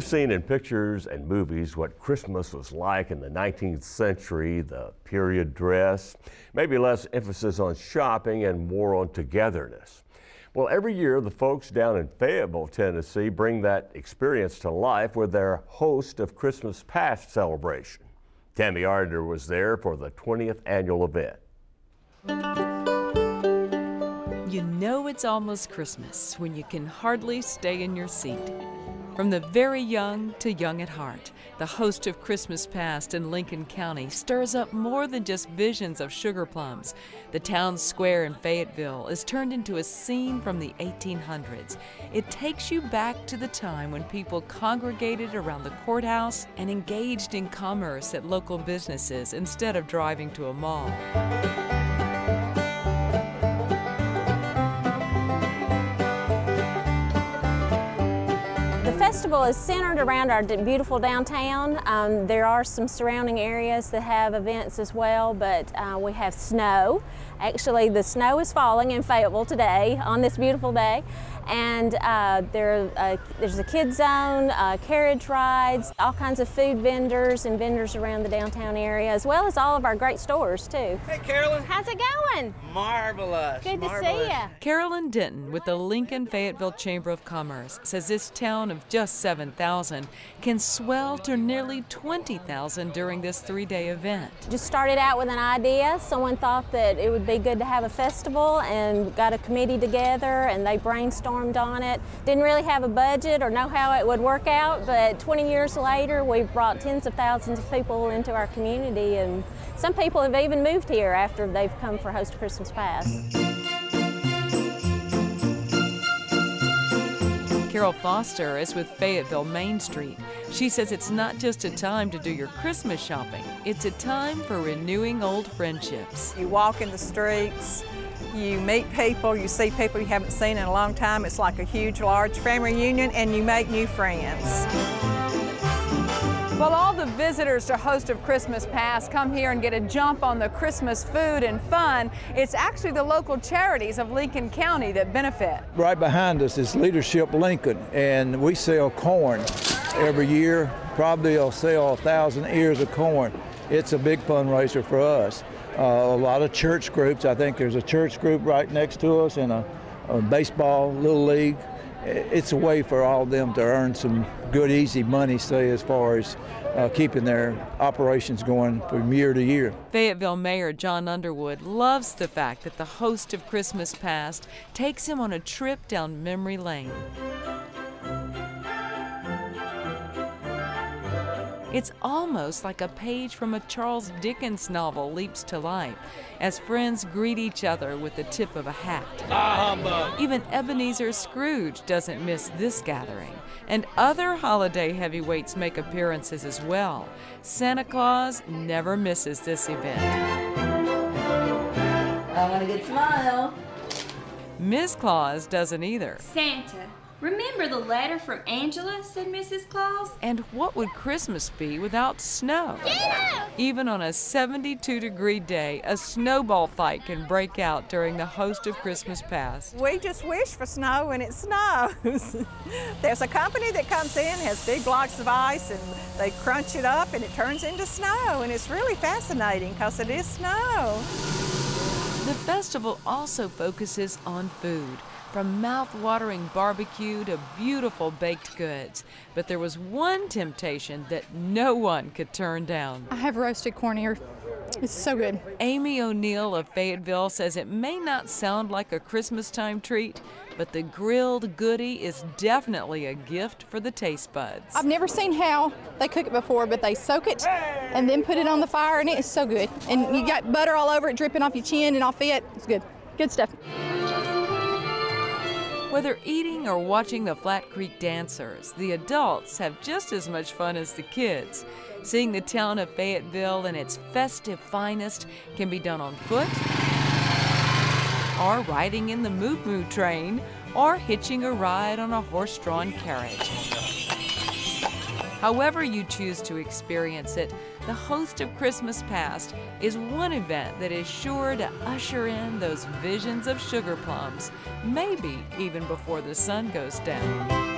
We've seen in pictures and movies what Christmas was like in the 19th century, the period dress, maybe less emphasis on shopping and more on togetherness. Well, every year the folks down in Fayetteville, Tennessee bring that experience to life with their host of Christmas Past celebration. Tammy Ardner was there for the 20th annual event. You know it's almost Christmas when you can hardly stay in your seat. From the very young to young at heart, the host of Christmas Past in Lincoln County stirs up more than just visions of sugar plums. The town square in Fayetteville is turned into a scene from the 1800s. It takes you back to the time when people congregated around the courthouse and engaged in commerce at local businesses instead of driving to a mall. Festival is centered around our beautiful downtown. Um, there are some surrounding areas that have events as well, but uh, we have snow. Actually, the snow is falling in Fayetteville today on this beautiful day and uh, there, uh, there's a kid zone, uh, carriage rides, all kinds of food vendors and vendors around the downtown area, as well as all of our great stores too. Hey Carolyn. How's it going? Marvelous. Good Marvelous. to see you. Carolyn Denton with the Lincoln Fayetteville Chamber of Commerce says this town of just 7,000 can swell to nearly 20,000 during this three-day event. Just started out with an idea. Someone thought that it would be good to have a festival and got a committee together and they brainstormed on it. Didn't really have a budget or know how it would work out, but 20 years later, we've brought tens of thousands of people into our community, and some people have even moved here after they've come for Host Christmas Past. Carol Foster is with Fayetteville Main Street. She says it's not just a time to do your Christmas shopping, it's a time for renewing old friendships. You walk in the streets, you meet people, you see people you haven't seen in a long time. It's like a huge, large family reunion, and you make new friends. Well, all the visitors to Host of Christmas Past come here and get a jump on the Christmas food and fun. It's actually the local charities of Lincoln County that benefit. Right behind us is Leadership Lincoln, and we sell corn every year. Probably will sell a thousand ears of corn. It's a big fundraiser for us. Uh, a lot of church groups. I think there's a church group right next to us and a, a baseball little league. It's a way for all of them to earn some good, easy money, say, as far as uh, keeping their operations going from year to year. Fayetteville Mayor John Underwood loves the fact that the host of Christmas Past takes him on a trip down memory lane. It's almost like a page from a Charles Dickens novel leaps to life as friends greet each other with the tip of a hat. Ah, Even Ebenezer Scrooge doesn't miss this gathering. And other holiday heavyweights make appearances as well. Santa Claus never misses this event. I want a good smile. Miss Claus doesn't either. Santa, remember the letter from Angela, said Mrs. Claus. And what would Christmas be without snow? Even on a 72 degree day, a snowball fight can break out during the host of Christmas Past. We just wish for snow when it snows. There's a company that comes in, has big blocks of ice, and they crunch it up and it turns into snow. And it's really fascinating because it is snow. The festival also focuses on food, from mouth-watering barbecue to beautiful baked goods. But there was one temptation that no one could turn down. I have roasted corn here. It's so good. Amy O'Neill of Fayetteville says it may not sound like a Christmas time treat, but the grilled goodie is definitely a gift for the taste buds. I've never seen how they cook it before, but they soak it and then put it on the fire, and it is so good. And you got butter all over it, dripping off your chin and off it. It's good. Good stuff. Whether eating or watching the Flat Creek Dancers, the adults have just as much fun as the kids. Seeing the town of Fayetteville in its festive finest can be done on foot, or riding in the Moo Moo train, or hitching a ride on a horse drawn carriage. However, you choose to experience it, the host of Christmas Past is one event that is sure to usher in those visions of sugar plums, maybe even before the sun goes down.